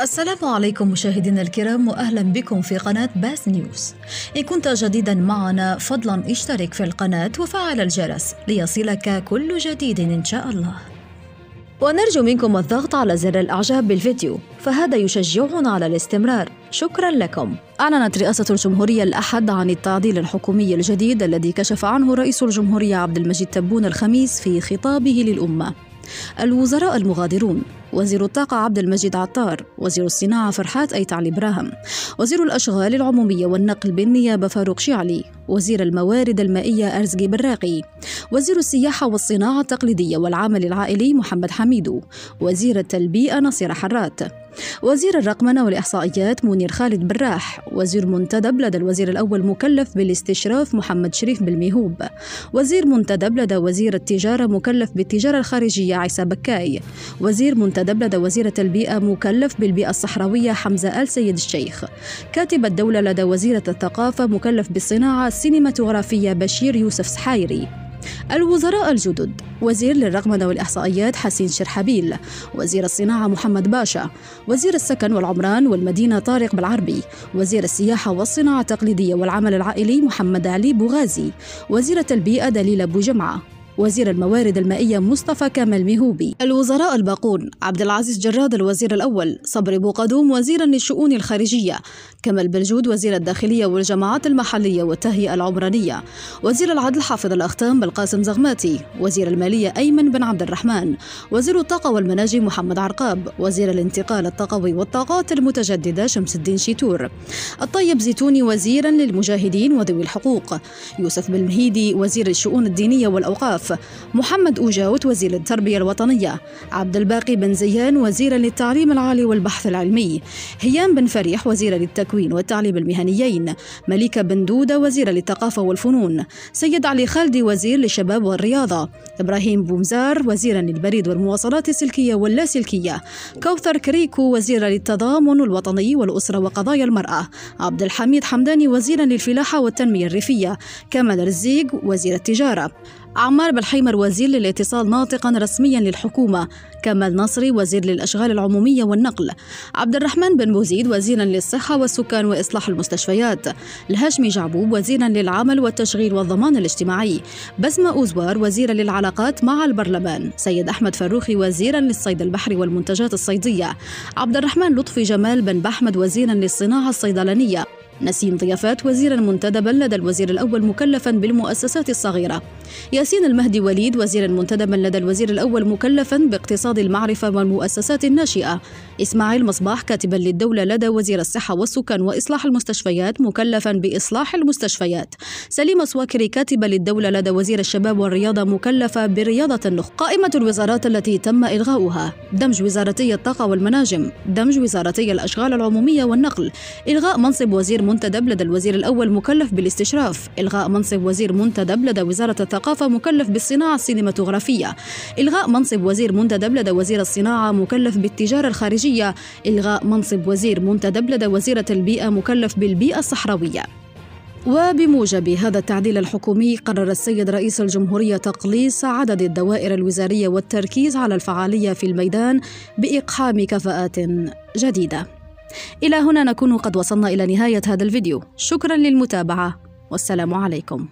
السلام عليكم مشاهدينا الكرام وأهلا بكم في قناة باس نيوز. إن كنت جديدا معنا فضلا اشترك في القناة وفعل الجرس ليصلك كل جديد إن شاء الله. ونرجو منكم الضغط على زر الإعجاب بالفيديو فهذا يشجعنا على الاستمرار شكرا لكم أعلنت رئاسة الجمهورية الأحد عن التعديل الحكومي الجديد الذي كشف عنه رئيس الجمهورية عبد المجيد تبون الخميس في خطابه للأمة الوزراء المغادرون وزير الطاقة عبد المجيد عطار وزير الصناعة فرحات أيتعلي براهم وزير الأشغال العمومية والنقل بالنيابة فاروق شعلي وزير الموارد المائية أرزقي براقي وزير السياحة والصناعة التقليدية والعمل العائلي محمد حميدو وزيرة البيئة نصيرة حرات. وزير الرقمنة والإحصائيات منير خالد براح. وزير منتدب لدى الوزير الأول مكلف بالاستشراف محمد شريف بالميهوب وزير منتدب لدى وزير التجارة مكلف بالتجارة الخارجية عيسى بكاي. وزير منتدب لدى وزيرة البيئة مكلف بالبيئة الصحراوية حمزة آل سيد الشيخ. كاتب الدولة لدى وزيرة الثقافة مكلف بالصناعة السينماتوغرافية بشير يوسف سحايري. الوزراء الجدد وزير للرقمنة والإحصائيات حسين شرحبيل وزير الصناعة محمد باشا وزير السكن والعمران والمدينة طارق بالعربي وزير السياحة والصناعة التقليدية والعمل العائلي محمد علي بوغازي وزيرة البيئة دليلة بوجمعة. وزير الموارد المائية مصطفى كامل ميهوبي. الوزراء الباقون عبد العزيز جراد الوزير الأول صبري بوقدوم وزيرا للشؤون الخارجية كمال بلجود وزير الداخلية والجماعات المحلية والتهيئة العمرانية وزير العدل حافظ الأختام بالقاسم زغماتي وزير المالية أيمن بن عبد الرحمن وزير الطاقة والمناجم محمد عرقاب وزير الانتقال الطاقوي والطاقات المتجددة شمس الدين شيتور. الطيب زيتوني وزيرا للمجاهدين وذوي الحقوق يوسف بالمهيدي وزير الشؤون الدينية والأوقاف محمد أوجاوت وزير التربية الوطنية عبد الباقي بن زيان وزيرا للتعليم العالي والبحث العلمي هيام بن فريح وزيرا للتكوين والتعليم المهنيين مليكة بن دودة وزيرا للثقافة والفنون سيد علي خالدي وزير للشباب والرياضة إبراهيم بومزار وزيرا للبريد والمواصلات السلكية واللاسلكية كوثر كريكو وزيرا للتضامن الوطني والأسرة وقضايا المرأة عبد الحميد حمداني وزيرا للفلاحة والتنمية الريفية كمال رزيق وزير التجارة. عمار بالحيمر وزير للاتصال ناطقا رسميا للحكومة كمال نصري وزير للأشغال العمومية والنقل عبد الرحمن بن بوزيد وزيرا للصحة والسكان وإصلاح المستشفيات الهاشمي جعبوب وزيرا للعمل والتشغيل والضمان الاجتماعي بسمة أوزوار وزيرا للعلاقات مع البرلمان سيد أحمد فروخي وزيرا للصيد البحري والمنتجات الصيدية عبد الرحمن لطفي جمال بن بحمد وزيرا للصناعة الصيدلانية. نسيم ضيافات وزيرا منتدبا لدى الوزير الأول مكلفا بالمؤسسات الصغيرة. ياسين المهدي وليد وزيرا منتدبا لدى الوزير الأول مكلفا باقتصاد المعرفة والمؤسسات الناشئة. إسماعيل مصباح كاتبا للدولة لدى وزير الصحة والسكان وإصلاح المستشفيات مكلفا بإصلاح المستشفيات. سليم سواكري كاتبة للدولة لدى وزير الشباب والرياضة مكلفة برياضة النخ. قائمة الوزارات التي تم إلغاؤها. دمج وزارتي الطاقة والمناجم. دمج وزارتي الأشغال العمومية والنقل. إلغاء منصب وزير منتدب لدى الوزير الأول مكلف بالاستشراف. إلغاء منصب وزير منتدب لدى وزارة الثقافة مكلف بالصناعة السينماتوغرافية. إلغاء منصب وزير منتدب لدى وزير الصناعة مكلف بالتجارة الخارجية. إلغاء منصب وزير منتدب لدى وزيرة البيئة مكلف بالبيئة الصحراوية. وبموجب هذا التعديل الحكومي قرر السيد رئيس الجمهورية تقليص عدد الدوائر الوزارية والتركيز على الفعالية في الميدان بإقحام كفاءات جديدة. إلى هنا نكون قد وصلنا إلى نهاية هذا الفيديو. شكرا للمتابعة. والسلام عليكم.